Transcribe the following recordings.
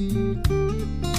Música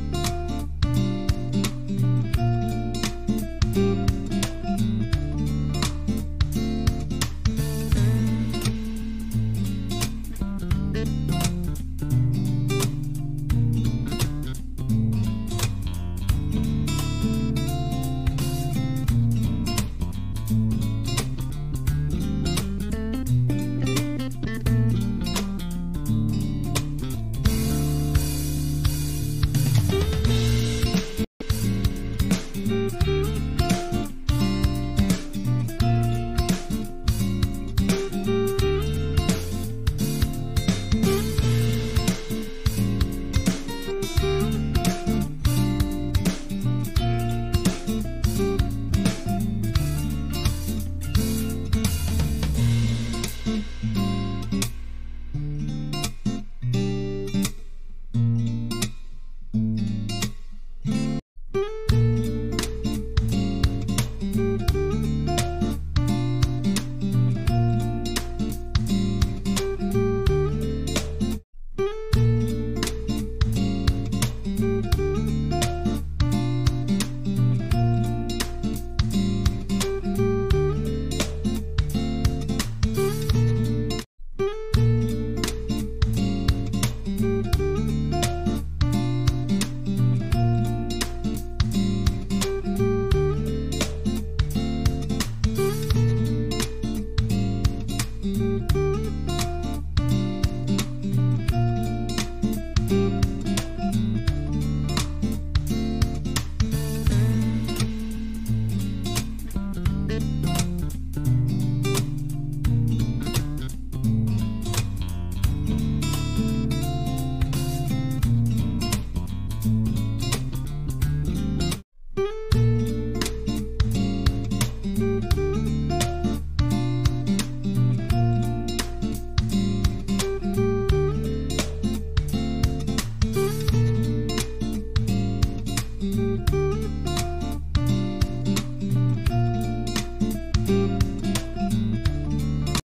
Música